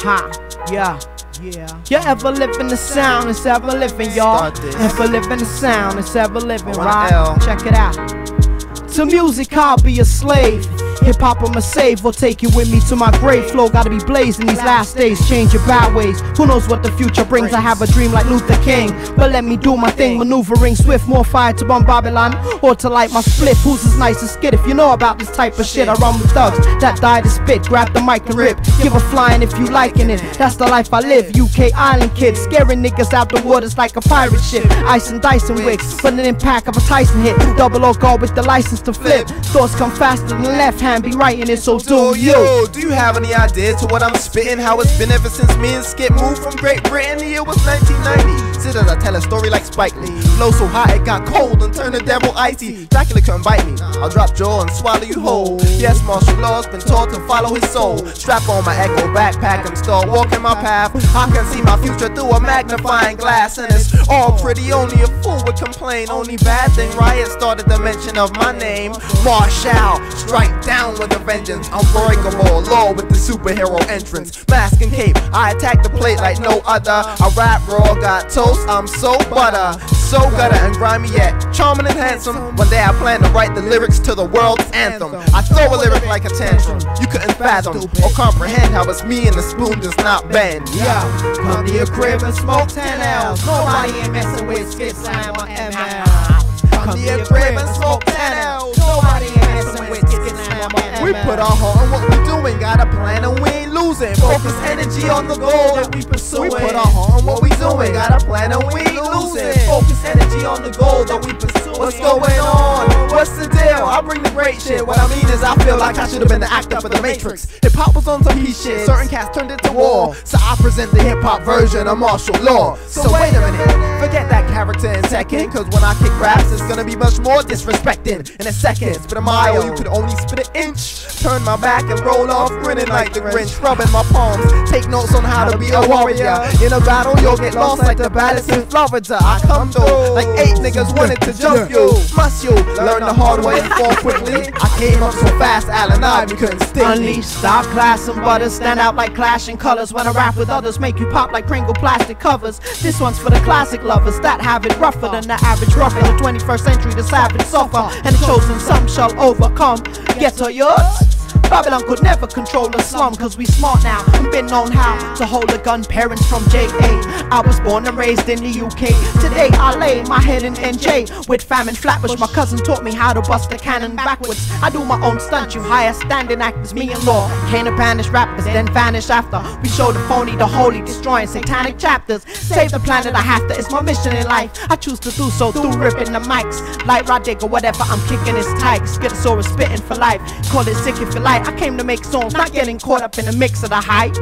Ha, yeah. Yeah. You're ever live in the sound, it's ever living, y'all. Ever live in the sound, it's ever living, right? Check it out. To music, I'll be a slave. Hip hop, I'ma save or take you with me to my grave. Flow gotta be blazing these last days. Change your bad ways. Who knows what the future brings? I have a dream like Luther King. But let me do my thing, maneuvering swift, more fire to bomb Babylon or to light my split. Who's as nice as skid? If you know about this type of shit, I run with thugs that die to spit. Grab the mic and rip. Give a flying if you liking it. That's the life I live. UK Island kid, scaring niggas out the waters like a pirate ship. Ice and Dyson wigs, but an impact of a Tyson hit. Double O guard with the license to flip. Thoughts come faster than left hand be writing it, so do you. do you have any idea to what I'm spitting? How it's been ever since me and Skip moved from Great Britain? The year was 1990. Sit as I tell a story like Spike Lee. Flow so hot it got cold and turned the devil icy. Dracula couldn't bite me. I'll drop jaw and swallow you whole. Yes, martial law's been taught to follow his soul. Strap on my echo backpack and start walking my path. I can see my future through a magnifying glass, and it's all pretty. Only a fool would complain. Only bad thing, riot started the mention of my name. Marshall, strike down with a vengeance. Unbreakable law with the superhero entrance. Mask and cape, I attack the plate like no other. I rap raw, got toast, I'm so butter. So gutter and grimy yet charming and handsome. One day I plan to write the lyrics to the world's anthem. I throw a lyric like a tantrum. You couldn't fathom or comprehend how it's me and the spoon does not bend. Yeah, come to your crib and smoke 10 L's. Nobody ain't messing with Skip Slam or ML. Come to your crib and smoke 10 L's. Nobody We put our heart on what we doing, got a plan and we ain't losing. Focus energy on the goal that we pursue. We put our I bring the great shit. What I mean is I feel like I should have been the actor for the Matrix. Hip hop was on some he shit. Certain cats turned it to war. So I present the hip hop version of martial law. So wait a minute, forget that character in second. Cause when I kick raps, it's gonna be much more disrespecting. In a second, spit a mile, you could only spit an inch. Turn my back and roll off, grinning like the Grinch, rubbing my palms. Take notes on how to be a warrior. In a battle, you'll get lost like the ballads in Florida. I come through like eight niggas wanted to jump you. Must you learn the hard way fall quickly? I came up so fast, Allen Iverson couldn't stick. Unleash, stop class and butter, stand out like clashing colors. When I rap with others, make you pop like Pringle plastic covers. This one's for the classic lovers that have it rougher than the average rough in the 21st century. The savage suffer, and the chosen some shall overcome. Get to yours. Babylon could never control the slum cause we smart now. And been known how to hold a gun parents from JA I was born and raised in the UK Today I lay my head in NJ With famine flatbush my cousin taught me how to bust a cannon backwards. I do my own stunt you hire standing actors me and law. Can't banish rappers then vanish after. We show the phony the holy destroying satanic chapters. Save the planet I have to it's my mission in life. I choose to do so through ripping the mics. Like Rod Digger whatever I'm kicking is tight Schizosaurus spitting for life. Call it sick if you like I came to make songs, not getting caught up in the mix of the hype.